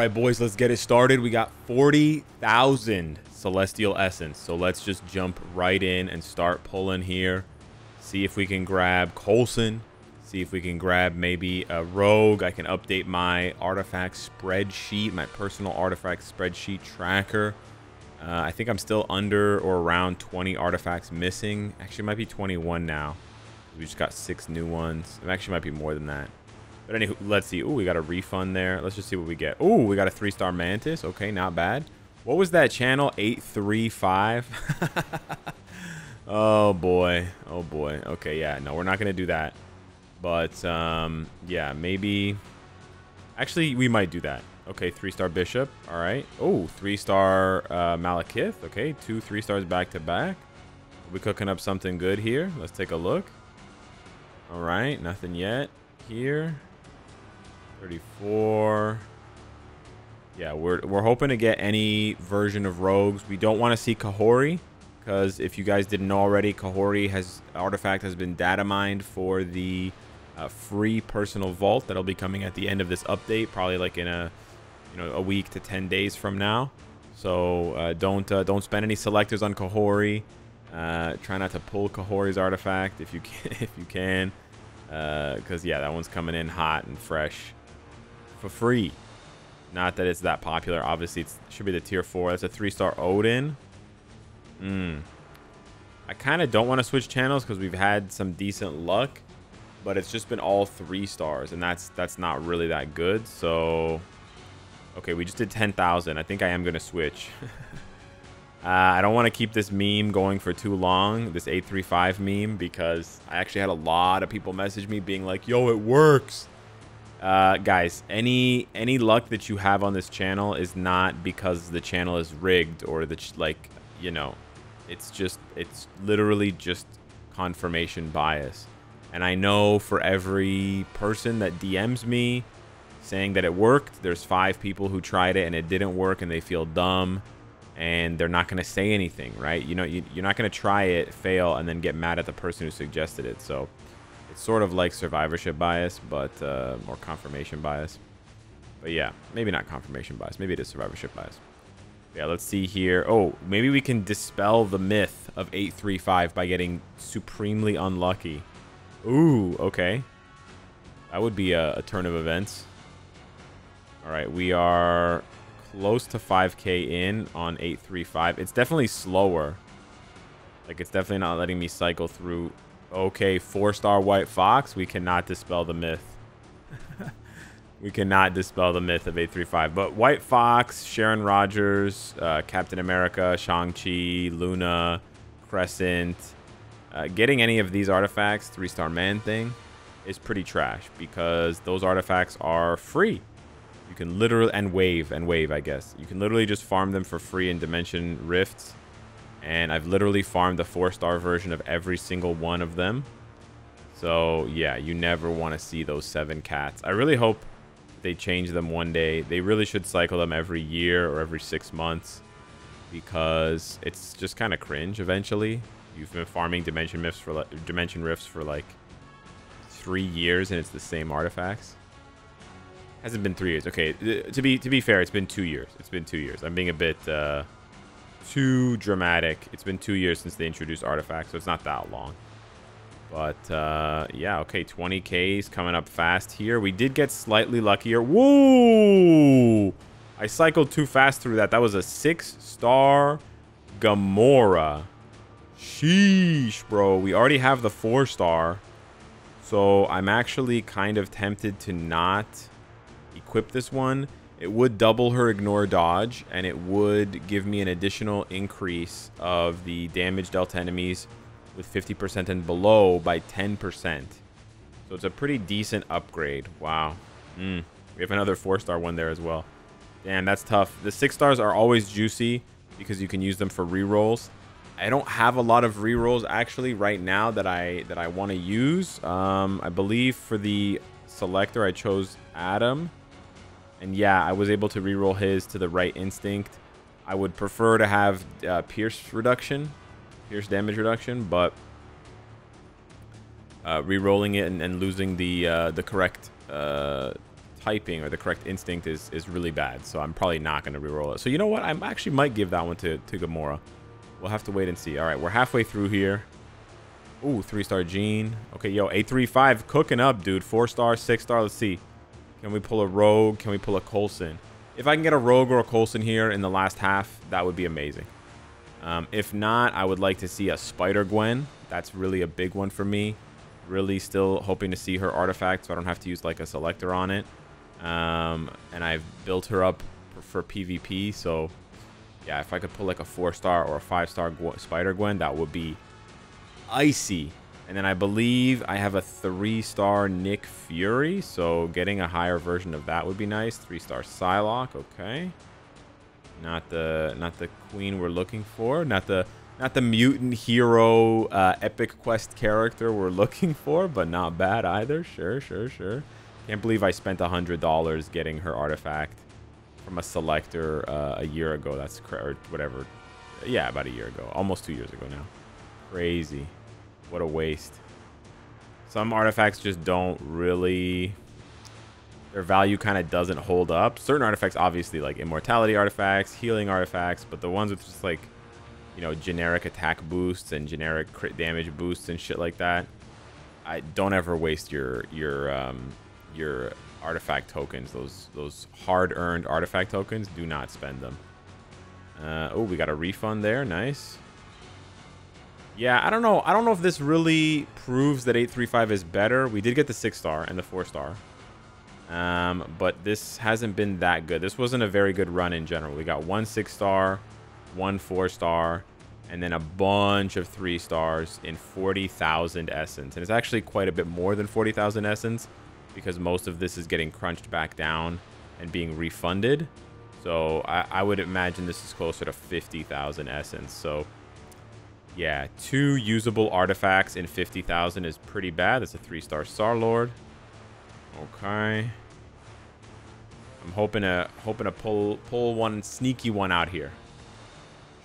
right, boys, let's get it started. We got 40,000 Celestial Essence. So let's just jump right in and start pulling here. See if we can grab Coulson. See if we can grab maybe a Rogue. I can update my artifact spreadsheet, my personal artifact spreadsheet tracker. Uh, I think I'm still under or around 20 artifacts missing. Actually, might be 21 now. We just got six new ones. It actually might be more than that. But anywho, let's see. Oh, we got a refund there. Let's just see what we get. Oh, we got a three-star Mantis. Okay, not bad. What was that channel? 835? oh, boy. Oh, boy. Okay, yeah. No, we're not going to do that. But, um, yeah, maybe... Actually, we might do that. Okay, three-star Bishop. All right. Oh, three-star uh. Okay, two three stars back-to-back. -back. We cooking up something good here. Let's take a look. All right, nothing yet here. 34. Yeah, we're, we're hoping to get any version of rogues. We don't want to see Kahhori because if you guys didn't know already, Kahhori has artifact has been data mined for the uh, free personal vault that'll be coming at the end of this update, probably like in a you know a week to 10 days from now. So uh, don't uh, don't spend any selectors on Kahhori. Uh, try not to pull Kahhori's artifact if you can, if you can, because uh, yeah, that one's coming in hot and fresh for free. Not that it's that popular. Obviously, it should be the tier 4. That's a 3-star Odin. Hmm. I kind of don't want to switch channels because we've had some decent luck. But it's just been all 3 stars. And that's that's not really that good. So, okay, we just did 10,000. I think I am going to switch. uh, I don't want to keep this meme going for too long. This 835 meme. Because I actually had a lot of people message me being like, Yo, it works. Uh, guys, any any luck that you have on this channel is not because the channel is rigged or the like, you know, it's just it's literally just confirmation bias. And I know for every person that DMs me saying that it worked, there's five people who tried it and it didn't work and they feel dumb and they're not going to say anything, right? You know, you, you're not going to try it, fail, and then get mad at the person who suggested it. So it's sort of like survivorship bias, but uh, more confirmation bias. But yeah, maybe not confirmation bias. Maybe it is survivorship bias. Yeah, let's see here. Oh, maybe we can dispel the myth of 835 by getting supremely unlucky. Ooh, okay. That would be a, a turn of events. All right, we are close to 5k in on 835. It's definitely slower. Like, it's definitely not letting me cycle through Okay, four-star White Fox. We cannot dispel the myth. we cannot dispel the myth of 835. But White Fox, Sharon Rogers, uh, Captain America, Shang-Chi, Luna, Crescent. Uh, getting any of these artifacts, three-star Man-Thing, is pretty trash because those artifacts are free. You can literally, and wave, and wave, I guess. You can literally just farm them for free in Dimension Rifts and I've literally farmed the four-star version of every single one of them. So, yeah, you never want to see those seven cats. I really hope they change them one day. They really should cycle them every year or every six months because it's just kind of cringe eventually. You've been farming Dimension Rifts for like, Dimension Rifts for like three years and it's the same artifacts. Hasn't been three years. Okay, to be to be fair, it's been two years. It's been two years. I'm being a bit uh, too dramatic. It's been two years since they introduced artifacts, so it's not that long. But, uh, yeah, okay, 20k is coming up fast here. We did get slightly luckier. Whoa! I cycled too fast through that. That was a six-star Gamora. Sheesh, bro. We already have the four-star. So I'm actually kind of tempted to not equip this one it would double her ignore dodge, and it would give me an additional increase of the damage dealt to enemies with 50% and below by 10%. So it's a pretty decent upgrade. Wow. Mm. We have another four-star one there as well. Damn, that's tough. The six stars are always juicy because you can use them for rerolls. I don't have a lot of rerolls actually right now that I that I want to use. Um, I believe for the selector I chose Adam. And yeah, I was able to reroll his to the right instinct. I would prefer to have uh, pierce reduction, pierce damage reduction, but uh, re-rolling it and, and, losing the uh, the correct uh, typing or the correct instinct is, is really bad. So I'm probably not going to reroll it. So you know what? I actually might give that one to, to Gamora. We'll have to wait and see. All right, we're halfway through here. Ooh, three-star Jean. Okay, yo, 835 cooking up, dude. Four-star, six-star. Let's see. Can we pull a Rogue? Can we pull a Coulson? If I can get a Rogue or a Coulson here in the last half, that would be amazing. Um, if not, I would like to see a Spider-Gwen. That's really a big one for me. Really still hoping to see her artifact so I don't have to use like a selector on it. Um, and I've built her up for, PvP, so yeah, if I could pull like a four-star or a five-star Spider-Gwen, that would be icy. And then I believe I have a three-star Nick Fury, so getting a higher version of that would be nice. Three-star Psylocke, okay. Not the not the queen we're looking for. Not the not the mutant hero uh, epic quest character we're looking for, but not bad either. Sure, sure, sure. Can't believe I spent a hundred dollars getting her artifact from a selector uh, a year ago. That's or whatever. Yeah, about a year ago, almost two years ago now. Crazy. What a waste. Some artifacts just don't really... Their value kind of doesn't hold up. Certain artifacts, obviously, like immortality artifacts, healing artifacts, but the ones with just like, you know, generic attack boosts and generic crit damage boosts and shit like that, I don't ever waste your your um, your artifact tokens. Those those hard-earned artifact tokens. Do not spend them. Uh, oh, we got a refund there. Nice. Yeah, I don't know. I don't know if this really proves that 835 is better. We did get the 6-star and the 4-star. Um, but this hasn't been that good. This wasn't a very good run in general. We got one 6-star, one 4-star, and then a bunch of 3-stars in 40,000 essence. And it's actually quite a bit more than 40,000 essence because most of this is getting crunched back down and being refunded. So I, I would imagine this is closer to 50,000 essence. So yeah, two usable artifacts in 50,000 is pretty bad. That's a three-star Star-Lord. Okay. I'm hoping to hoping to pull pull one sneaky one out here.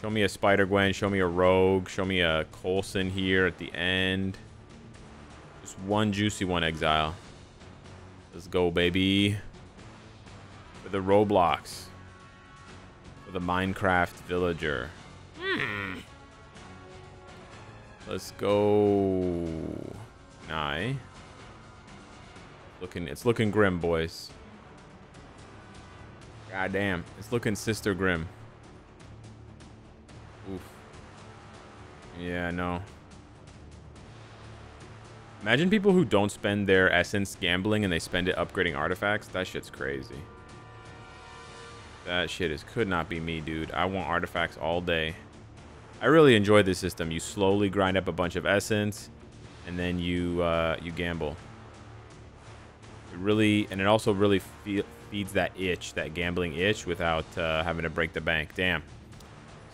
Show me a Spider-Gwen, show me a Rogue, show me a Coulson here at the end. Just one juicy one, Exile. Let's go, baby. For the Roblox. For the Minecraft villager. Hmm. Let's go. Nye. Looking, it's looking grim, boys. God damn, it's looking sister grim. Oof. Yeah, no. Imagine people who don't spend their essence gambling and they spend it upgrading artifacts. That shit's crazy. That shit is could not be me, dude. I want artifacts all day. I really enjoy this system. You slowly grind up a bunch of essence, and then you uh, you gamble. It really, and it also really fe feeds that itch, that gambling itch, without uh, having to break the bank. Damn.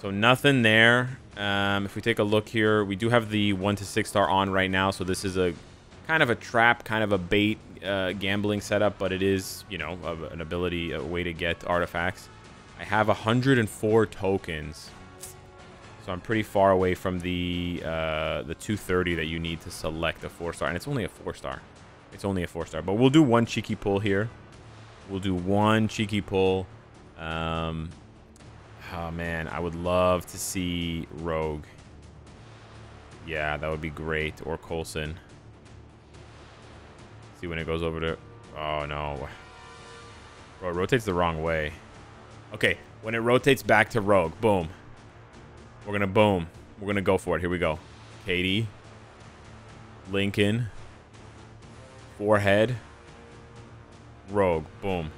So nothing there. Um, if we take a look here, we do have the one to six star on right now. So this is a kind of a trap, kind of a bait uh, gambling setup, but it is, you know, an ability, a way to get artifacts. I have 104 tokens so I'm pretty far away from the uh, the 230 that you need to select a four star, and it's only a four star. It's only a four star, but we'll do one cheeky pull here. We'll do one cheeky pull. Um, oh man, I would love to see Rogue. Yeah, that would be great, or Coulson. See when it goes over to. Oh no, bro, it rotates the wrong way. Okay, when it rotates back to Rogue, boom. We're going to boom. We're going to go for it. Here we go. Katie. Lincoln. Forehead. Rogue. Boom.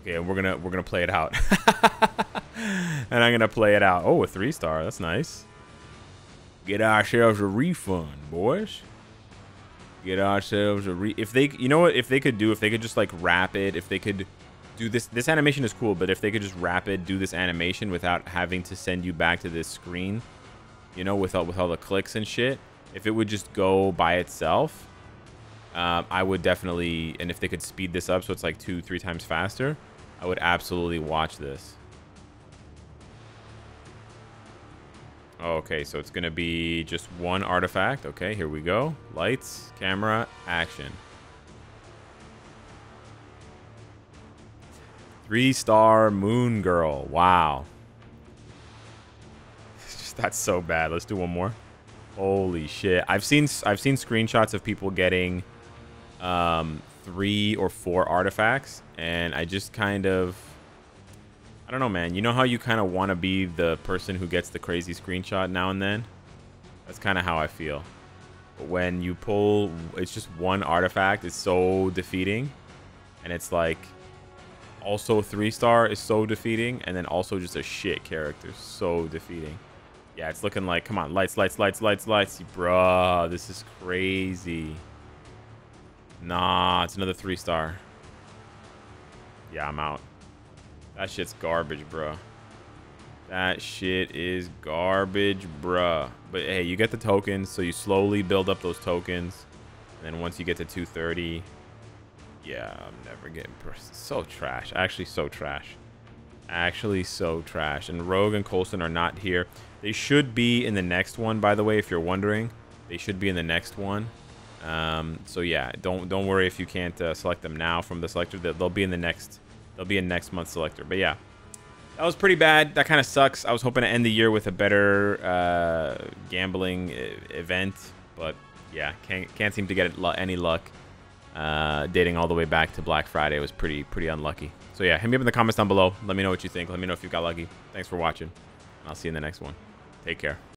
Okay, we're gonna we're gonna play it out. and I'm gonna play it out. Oh, a three star. That's nice. Get ourselves a refund, boys. Get ourselves a re. If they, you know what? If they could do, if they could just like wrap it, if they could do this. This animation is cool, but if they could just rapid do this animation without having to send you back to this screen, you know, with all, with all the clicks and shit, if it would just go by itself, um, I would definitely, and if they could speed this up so it's like two, three times faster, I would absolutely watch this. Okay, so it's going to be just one artifact. Okay, here we go. Lights, camera, action. Three star Moon Girl. Wow. That's so bad. Let's do one more. Holy shit. I've seen I've seen screenshots of people getting um, three or four artifacts, and I just kind of I don't know, man. You know how you kind of want to be the person who gets the crazy screenshot now and then? That's kind of how I feel. But when you pull, it's just one artifact. It's so defeating. And it's like, also three star is so defeating. And then also just a shit character. So defeating. Yeah, it's looking like, come on, lights, lights, lights, lights, lights. Bruh, this is crazy. Nah, it's another three star. Yeah, I'm out. That shit's garbage, bruh. That shit is garbage, bruh. But hey, you get the tokens, so you slowly build up those tokens. And then once you get to 230, yeah, I'm never getting... So trash. Actually, so trash. Actually, so trash. And Rogue and Coulson are not here. They should be in the next one, by the way, if you're wondering. They should be in the next one. Um, so yeah, don't don't worry if you can't uh, select them now from the selector. They'll be in the next They'll be in next month's selector. But yeah, that was pretty bad. That kind of sucks. I was hoping to end the year with a better uh, gambling event, but yeah, can't can't seem to get any luck. Uh, dating all the way back to Black Friday was pretty pretty unlucky. So yeah, hit me up in the comments down below. Let me know what you think. Let me know if you got lucky. Thanks for watching. I'll see you in the next one. Take care.